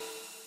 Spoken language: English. you